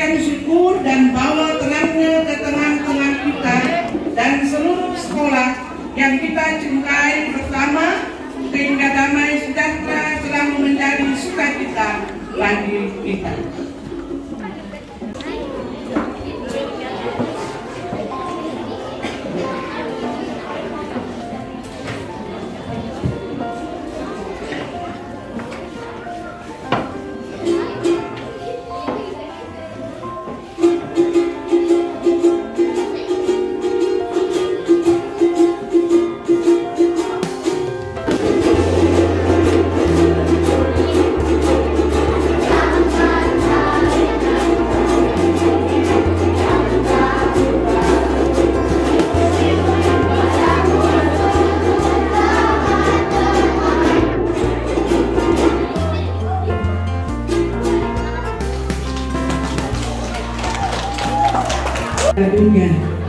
Berikan syukur dan bawa terangnya ke teman-teman kita dan seluruh sekolah yang kita cintai bersama sehingga damai sejahtera selalu menjadi sukacita bagi kita. Hallelujah.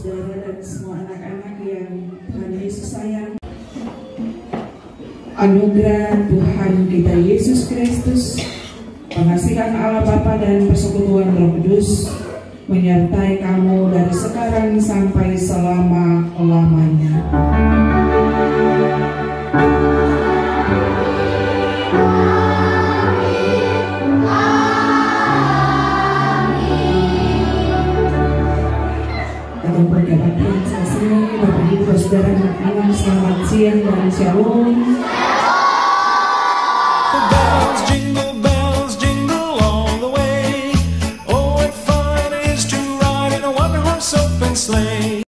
Saudara dan semua anak-anak yang Tuhan Yesus sayang. Anugerah Tuhan kita Yesus Kristus, pengasihan Allah Bapa dan persekutuan Roh Kudus menyertai kamu dari sekarang sampai selama-lamanya. Dalam perkataan transaksi, Bapak Ibu, Saudara, anak-anak, selamat siang dan shalom.